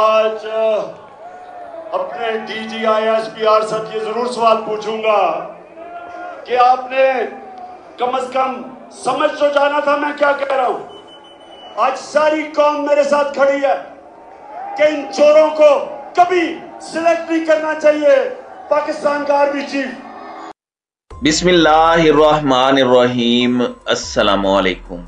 आज अपने डीजीआईएसपीआर से ये ज़रूर सवाल पूछूँगा कि आपने कम से कम समझ तो जाना था मैं क्या कह रहा हूँ। आज सारी कौम मेरे साथ खड़ी है कि इन चोरों को कभी सिलेक्ट नहीं करना चाहिए, पाकिस्तान का आर्मी चीफ बिस्मिल्लाहिर्रहमानिर्रहीम, अस्सलामुअलैकुम।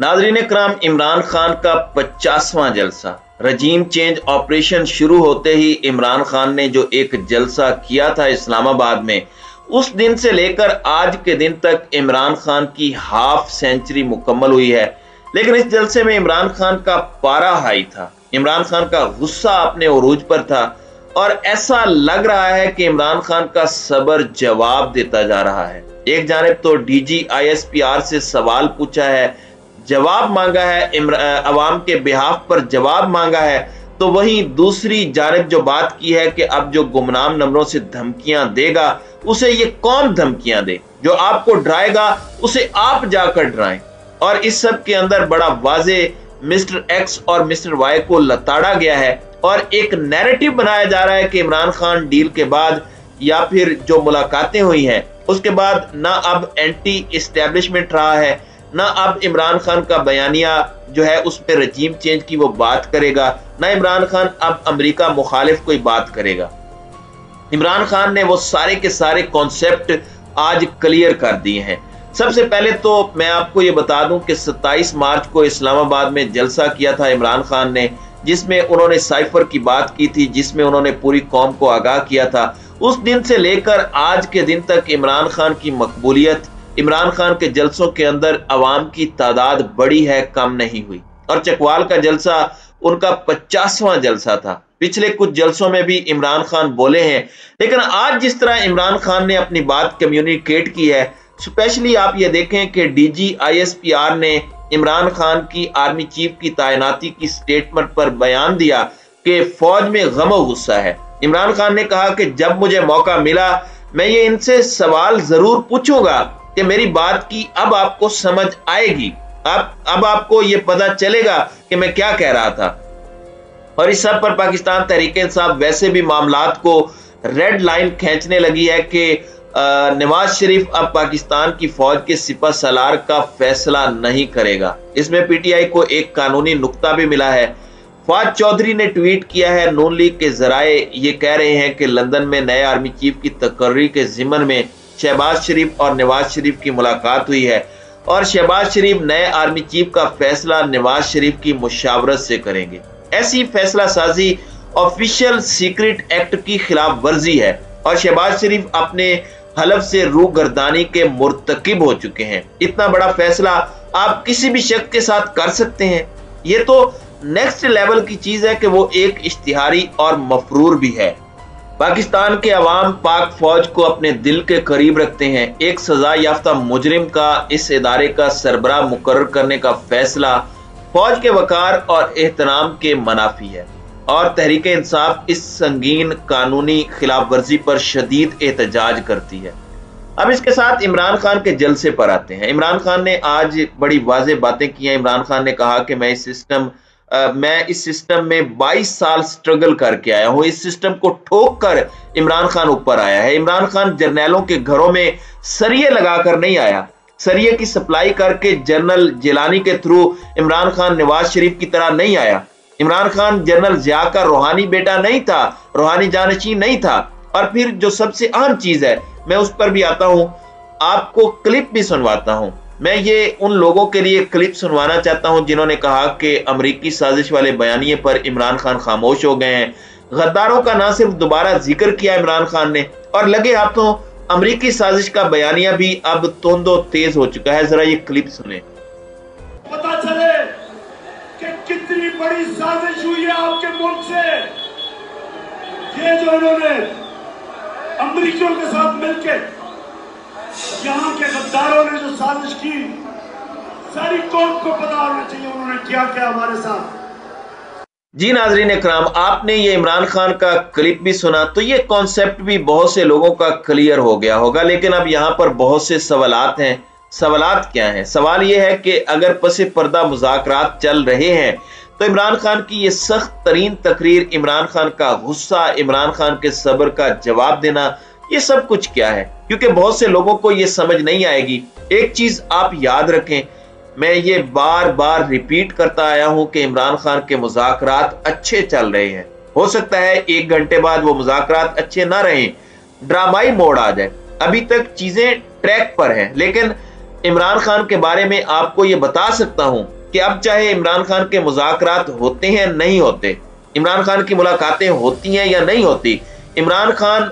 नाजरीन कराम इमरान खान का पचासवां जलसा। रजीम चेंज ऑपरेशन शुरू होते ही इमरान खान ने जो एक जलसा किया था इस्लामाबाद में, उस दिन से लेकर आज के दिन तक इमरान खान की हाफ़ सेंचुरी मुकम्मल हुई है। लेकिन इस जलसे में इमरान खान का पारा हाई था। इमरान खान का गुस्सा अपने उरूज पर था और ऐसा लग रहा है कि इमरान खान का सबर जवाब देता जा रहा है। एक जानब तो डीजी आईएसपीआर से सवाल पूछा है जवाब मांगा है अवाम के बिहाफ पर जवाब मांगा है तो वहीं दूसरी जानब जो बात की है कि अब जो गुमनाम नंबरों से धमकियाँ देगा, उसे ये कौन धमकियाँ दे? जो आपको डराएगा, उसे आप जाकर डराएँ। और इस सब के अंदर बड़ा वाजे मिस्टर एक्स और मिस्टर वाई को लताड़ा गया है और एक नैरेटिव बनाया जा रहा है कि इमरान खान डील के बाद या फिर जो मुलाकातें हुई हैं, उसके बाद ना अब एंटी इस्टेब्लिशमेंट रहा है ना अब इमरान खान का बयानिया जो है उस पर रजीम चेंज की वो बात करेगा, ना इमरान खान अब अमरीका मुखालिफ कोई बात करेगा। इमरान खान ने वो सारे के सारे कॉन्सेप्ट आज क्लियर कर दिए हैं। सबसे पहले तो मैं आपको ये बता दूँ कि 27 मार्च को इस्लामाबाद में जलसा किया था इमरान खान ने, जिसमें उन्होंने साइफर की बात की थी, जिसमें उन्होंने पूरी कौम को आगाह किया था। उस दिन से लेकर आज के दिन तक इमरान खान की मकबूलियत इमरान खान के जलसों के अंदर अवाम की तादाद बड़ी है, कम नहीं हुई। और चकवाल का जलसा उनका पचासवां जलसा था। पिछले कुछ जलसों में भी इमरान खान बोले हैं। लेकिन आज जिस तरह इमरान खान ने अपनी बात कम्युनिकेट की है स्पेशली आप ये देखें कि डीजी आईएसपीआर ने इमरान खान की आर्मी चीफ की तैनाती की स्टेटमेंट पर बयान दिया कि फौज में गम गुस्सा है। इमरान खान ने कहा कि जब मुझे मौका मिला, मैं ये इनसे सवाल ज़रूर पूछूँगा। कि मेरी बात की अब आपको समझ आएगी। अब अब आपको ये पता चलेगा कि मैं क्या कह रहा था। और इस सब पर पाकिस्तान तहरीक इंसाफ वैसे भी मामला को रेड लाइन खींचने लगी है कि नवाज़ शरीफ अब पाकिस्तान की फौज के सिपा सलार का फैसला नहीं करेगा। इसमें पीटीआई को एक कानूनी नुकता भी मिला है। फवाद चौधरी ने ट्वीट किया है, नून लीग के जराए ये कह रहे हैं कि लंदन में नए आर्मी चीफ की तकर्री के जिमन में शहबाज शरीफ और नवाज़ शरीफ की मुलाकात हुई है। और शहबाज शरीफ नए आर्मी चीफ का फैसला नवाज़ शरीफ की मुशावरत से करेंगे। ऐसी फैसला साजी ऑफिशियल सीक्रेट एक्ट की खिलाफ वर्जी है और शहबाज शरीफ अपने हलफ से रू गर्दानी के मुर्तकिब हो चुके हैं। इतना बड़ा फैसला आप किसी भी शख्स के साथ कर सकते हैं। ये तो नेक्स्ट लेवल की चीज़ है कि वो एक इश्तिहारी और मफरूर भी है। पाकिस्तान के अवाम पाक फौज को अपने दिल के करीब रखते हैं। एक सजा याफ्ता मुजरिम का इस इदारे का सरबरा मुकर करने का फैसला फौज के वकार और एहतराम के मनाफी है। और तहरीक इंसाफ इस संगीन कानूनी खिलाफ वर्जी पर शदीद एहतजाज करती है। अब इसके साथ इमरान खान के जलसे पर आते हैं। इमरान खान ने आज बड़ी वाजे बातें की हैं। इमरान खान ने कहा कि मैं इस सिस्टम मैं इस सिस्टम में 22 साल स्ट्रगल करके आया हूँ। इस सिस्टम को ठोक कर इमरान खान ऊपर आया है। इमरान खान जर्नैलों के घरों में सरिये लगाकर नहीं आया। सरिये की सप्लाई करके जनरल जिलानी के थ्रू इमरान खान नवाज़ शरीफ की तरह नहीं आया। इमरान खान जनरल जिया का रूहानी बेटा नहीं था, रूहानी जानशी नहीं था। और फिर जो सबसे अहम चीज़ है, मैं उस पर भी आता हूँ। आपको क्लिप भी सुनवाता हूँ। मैं ये उन लोगों के लिए क्लिप सुनवाना चाहता हूँ जिन्होंने कहा कि अमरीकी साजिश वाले बयानिए पर इमरान खान खामोश हो गए हैं। गद्दारों का ना सिर्फ़ दोबारा ज़िक्र किया इमरान खान ने, और लगे हाथों अमरीकी साजिश का बयानिया भी अब तोंदो तेज हो चुका है। जरा ये क्लिप सुने। पता चले कि कितनी बड़ी साजिश हुई है आपके मुल्क से। ये जो इन्होंने अमरीकियों के साथ मिलकर यहाँ के गद्दारों ने जो साजिश की, सारी कौम को पता होना चाहिए उन्होंने क्या क्या हमारे साथ। जी नाजरीन इकराम, आपने ये इमरान खान का क्लिप भी सुना तो ये कॉन्सेप्ट भी बहुत से लोगों का क्लियर हो गया होगा, लेकिन अब यहाँ पर बहुत से सवालात हैं। सवालात क्या हैं? सवाल ये है कि अगर पसे पर्दा मुजाकरात चल रहे हैं तो इमरान खान की ये सख्त तरीन तकरीर इमरान खान का गुस्सा, इमरान खान के सब्र का जवाब देना ये सब कुछ क्या है? क्योंकि बहुत से लोगों को ये समझ नहीं आएगी। एक चीज़ आप याद रखें, मैं ये बार बार रिपीट करता आया हूँ कि इमरान खान के मुजाकरात अच्छे चल रहे हैं। हो सकता है एक घंटे बाद वो मुजाकरात अच्छे ना रहे। ड्रामाई मोड आ जाए। अभी तक चीज़ें ट्रैक पर हैं, लेकिन इमरान खान के बारे में आपको ये बता सकता हूँ कि अब चाहे इमरान खान के मुजाकरात होते हैं, नहीं होते, इमरान खान की मुलाकातें होती हैं या नहीं होती, Imran Khan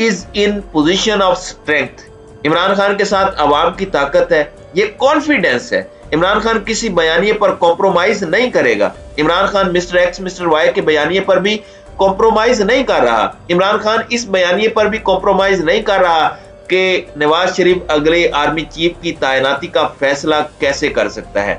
is in position of strength Imran Khan के साथ अवाम की ताकत है, ये कॉन्फिडेंस है। इमरान खान किसी बयानिए पर कॉम्प्रोमाइज नहीं करेगा। Imran Khan mister X mister Y के बयानिए पर भी कॉम्प्रोमाइज नहीं कर रहा। इमरान खान इस बयानिए पर भी कॉम्प्रोमाइज नहीं कर रहा कि नवाज़ शरीफ अगले आर्मी चीफ की तैनाती का फैसला कैसे कर सकता है।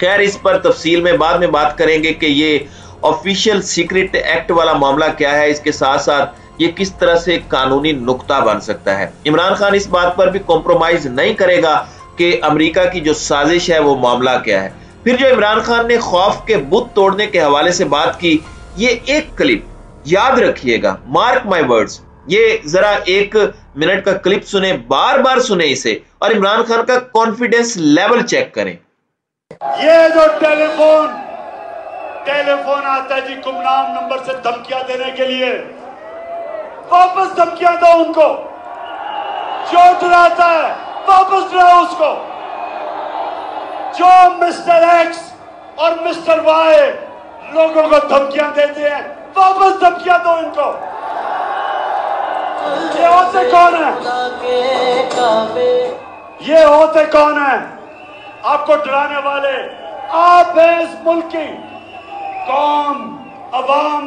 खैर, इस पर तफसील में बाद में बात करेंगे कि ये ऑफिशियल सीक्रेट एक्ट वाला मामला क्या है। इसके साथ साथ ये किस तरह से कानूनी नुकता बन सकता है? इमरान खान इस बात पर भी कॉम्प्रोमाइज नहीं करेगा कि अमेरिका की जो साजिश है वो मामला क्या है। फिर जो इमरान खान ने खौफ के बुत तोड़ने के हवाले से बात की, ये एक क्लिप याद रखिएगा। मार्क माई वर्ड्स ये जरा एक मिनट का क्लिप सुने बार बार सुने इसे और इमरान खान का कॉन्फिडेंस लेवल चेक करें। ये जो टेलीफोन टेलीफोन आता है जी गुमनाम नंबर से धमकियाँ देने के लिए। वापस धमकियाँ दो उनको। जो डराता है, वापस डराओ उसको। जो मिस्टर एक्स और मिस्टर वाई लोगों को धमकियाँ देते हैं, वापस धमकियाँ दो इनको। ये होते कौन है? ये होते कौन है? आपको डराने वाले, आप हैं इस मुल्क की कौम, अवाम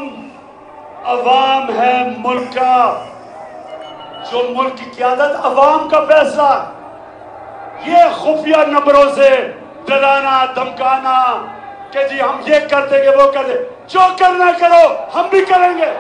अवाम है मुल्क का। जो मुल्क की क्यादत, अवाम का फैसला। ये खुफिया नंबरों से डराना, धमकाना कि जी हम ये कर देंगे वो कर दे जो करना करो, हम भी करेंगे।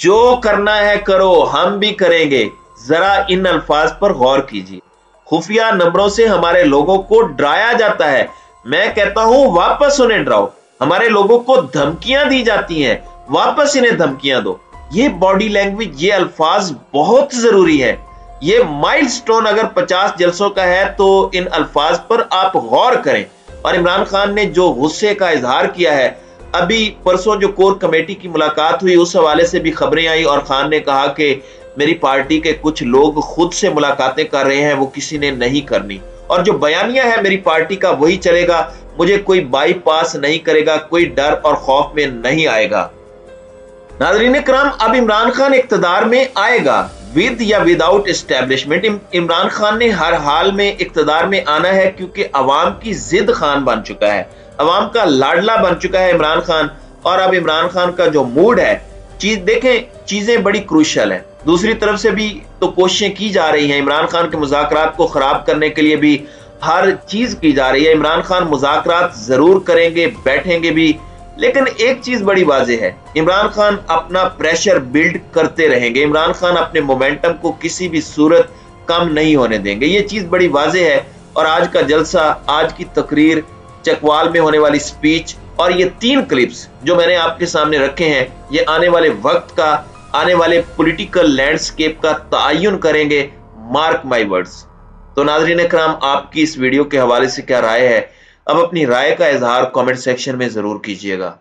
जो करना है करो, हम भी करेंगे। जरा इन अल्फाज पर गौर कीजिए। खुफिया नंबरों से हमारे लोगों को डराया जाता है। मैं कहता हूँ, वापस उन्हें डराओ। हमारे लोगों को धमकियाँ दी जाती हैं। वापस इन्हें धमकियाँ दो। ये बॉडी लैंग्वेज, ये अल्फाज बहुत ज़रूरी है। ये माइलस्टोन अगर 50 जलसों का है तो इन अल्फाज पर आप गौर करें। और इमरान खान ने जो गुस्से का इजहार किया है, अभी परसों जो कोर कमेटी की मुलाकात हुई, उस हवाले से भी खबरें आई और खान ने कहा कि मेरी पार्टी के कुछ लोग खुद से मुलाकातें कर रहे हैं, वो किसी ने नहीं करनी। और जो बयानिया है मेरी पार्टी का, वही चलेगा। मुझे कोई बाईपास नहीं करेगा, कोई डर और खौफ में नहीं आएगा। नाजरीन कराम अब इमरान खान इकतदार में आएगा। विद या विदाउट एस्टेब्लिशमेंट इमरान खान ने हर हाल में इकतदार में आना है क्योंकि अवाम की जिद खान बन चुका है। अवाम का लाडला बन चुका है इमरान खान और अब इमरान खान का जो मूड है, चीज़ देखें, चीज़ें बड़ी क्रूशल है। दूसरी तरफ़ से भी तो कोशिशें की जा रही हैं। इमरान खान के मुजाकर को खराब करने के लिए भी हर चीज़ की जा रही है। इमरान खान मुजाकर ज़रूर करेंगे, बैठेंगे भी। लेकिन एक चीज़ बड़ी वाजे है। इमरान खान अपना प्रेशर बिल्ड करते रहेंगे। इमरान खान अपने मोमेंटम को किसी भी सूरत कम नहीं होने देंगे। ये चीज़ बड़ी वाजे है। और आज का जलसा, आज की तकरीर चकवाल में होने वाली स्पीच और ये तीन क्लिप्स जो मैंने आपके सामने रखे हैं, ये आने वाले वक्त का, आने वाले पॉलिटिकल लैंडस्केप का तयन करेंगे। मार्क माई वर्ड्स तो नाजरीन कराम आपकी इस वीडियो के हवाले से क्या राय है? अब अपनी राय का इजहार कमेंट सेक्शन में ज़रूर कीजिएगा।